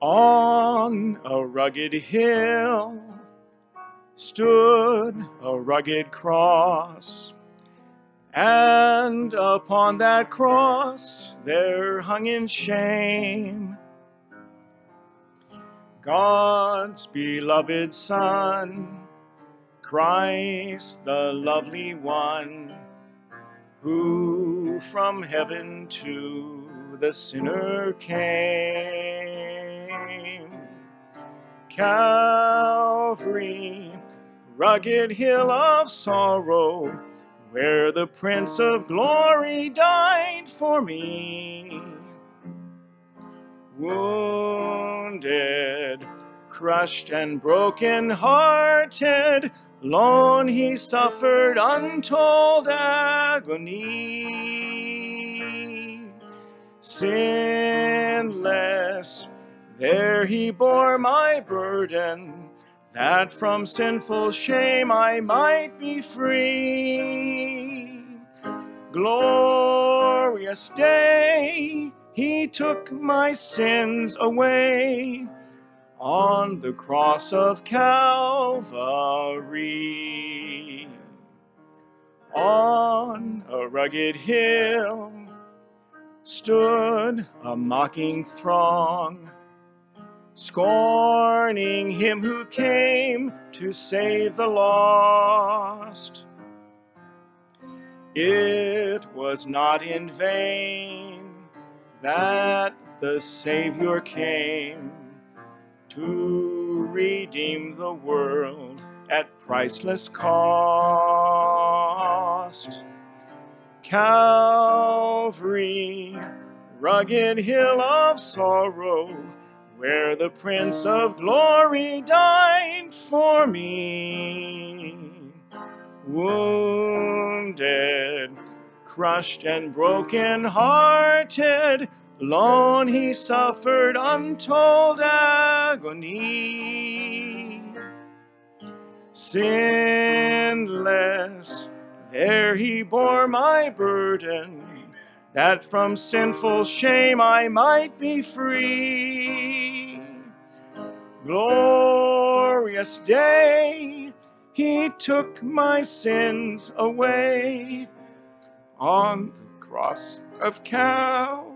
On a rugged hill stood a rugged cross, and upon that cross there hung in shame God's beloved Son, Christ the lovely one, who from heaven to the sinner came. Calvary, rugged hill of sorrow, where the Prince of Glory died for me. Wounded, crushed and broken hearted, lone he suffered untold agony. Sinless, there he bore my burden, that from sinful shame I might be free. Glorious day, he took my sins away on the cross of Calvary. On a rugged hill stood a mocking throng, scorning him who came to save the lost. It was not in vain that the Savior came to redeem the world at priceless cost. Calvary, rugged hill of sorrow, where the Prince of Glory died for me. Wounded, crushed and broken hearted, lone he suffered untold agony. Sinless, there he bore my burden, that from sinful shame I might be free. Glorious day, he took my sins away on the cross of Calvary.